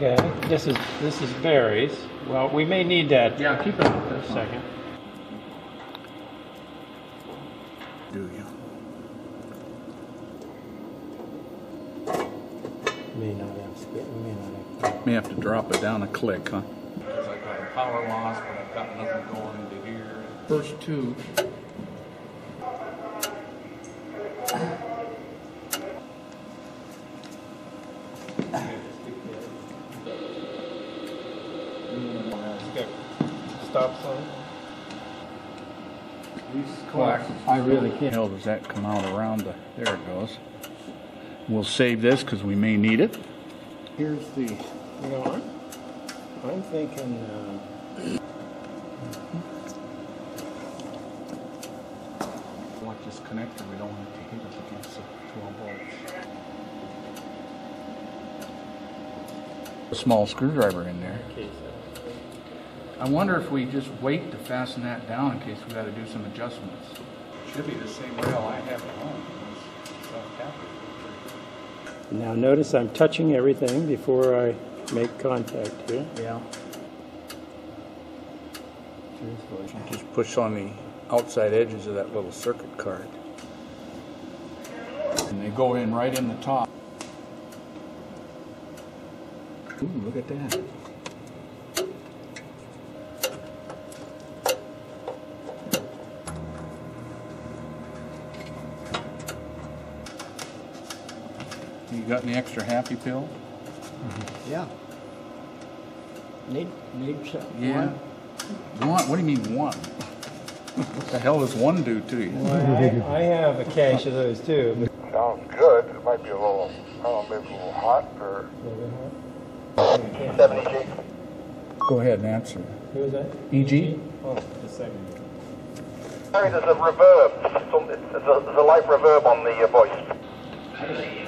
Okay, this is, this is Barry's. Well, we may need that. Yeah, keep it For a second. Do you? May not have, sp- may not have. May have to drop it down a click, huh? Because I've got a power loss, but I've got nothing going into here. First two. Stop sign? I really can't. Hell, does that come out around the, there it goes. We'll save this because we may need it. Here's the, You know, I'm, I'm thinking, uh, watch this connector, we don't want it to hit up against the twelve volts. A small screwdriver in there. case, I wonder if we just wait to fasten that down in case we gotta do some adjustments. Should be the same rail I have at home. Uh, now notice I'm touching everything before I make contact here. Yeah. Just push on the outside edges of that little circuit card. And they go in right in the top. Ooh, look at that. You got any extra happy pills? Yeah. Need, need some. Yeah. One? What do you mean one? What the hell does one do to you? I, I have a cache of those too. but- Sounds good. It might be a little, I don't know, maybe a little hot or Who 70 Go ahead and answer. is that? EG? Oh, the a second. Sorry, there's a reverb. Some, there's, a, there's a light reverb on the uh,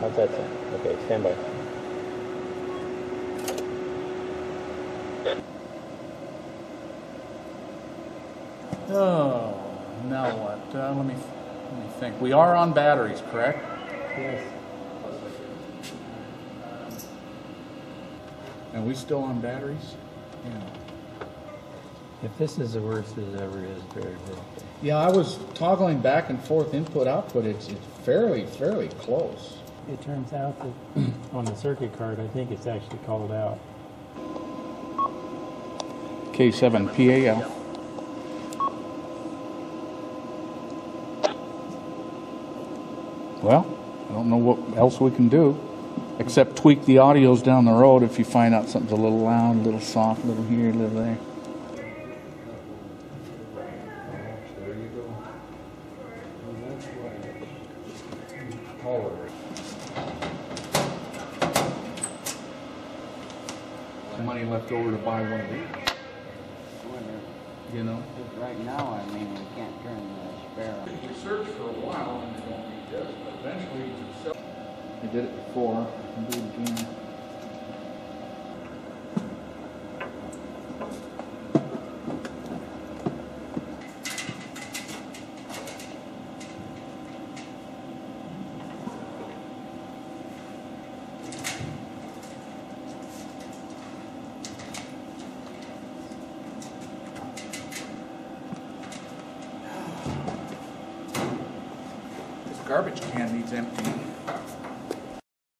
How's that sound? Okay, stand by. Oh, now what? Uh, let me let me think. We are on batteries, correct? Yes. Are we still on batteries? Yeah. If this is the worst it ever is, very good. Yeah, I was toggling back and forth input output. It's it's fairly fairly close. It turns out that on the circuit card, I think it's actually called out. K7 PAL. Well, I don't know what else we can do except tweak the audios down the road if you find out something's a little loud, a little soft, a little here, a little there. Money left over to buy one of these, you know? Right now, I mean, we can't turn the spare on. We searched for a while and they don't need this, but eventually you can sell. I did it before, I can do it again. Garbage can needs emptying.